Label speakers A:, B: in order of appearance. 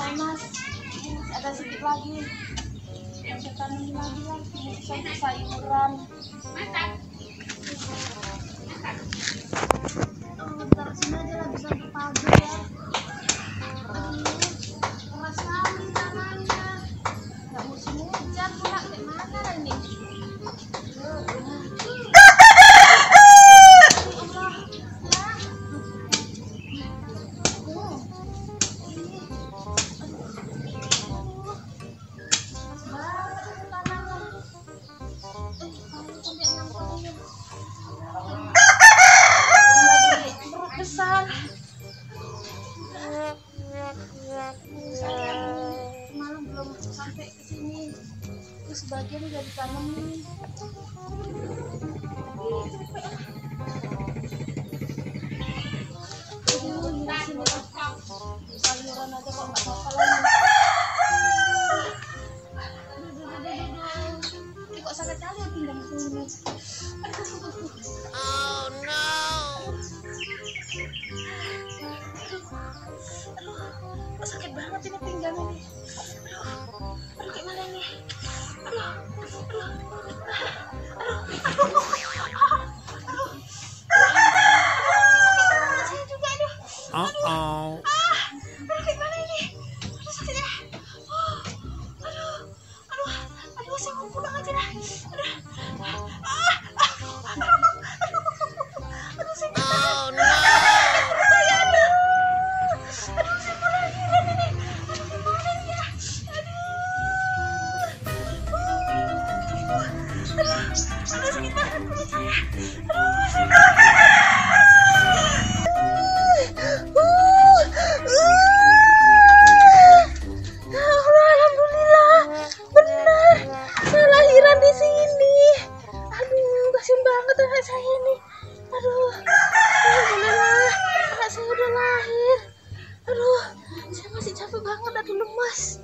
A: panas ada sedikit lagi. Kita tanam lagi lah sayuran. Terus sebagian udah ditanam nih sayuran aja kok nggak apa-apa lagi kali ya
B: Oh no.
A: aduh sakit banget ini pinggang ini aduh
B: Uh oh.
A: ah aduh gimana ini? Aduh sakit ya. Oh, aduh aduh aduh saya mau pulang aja dah. Aduh ah aduh aduh aduh saya
B: Oh
A: saya aduh. Aduh saya mau aduh ya? Aduh. Aduh aduh sakit banget perut saya. Aduh sakit ます。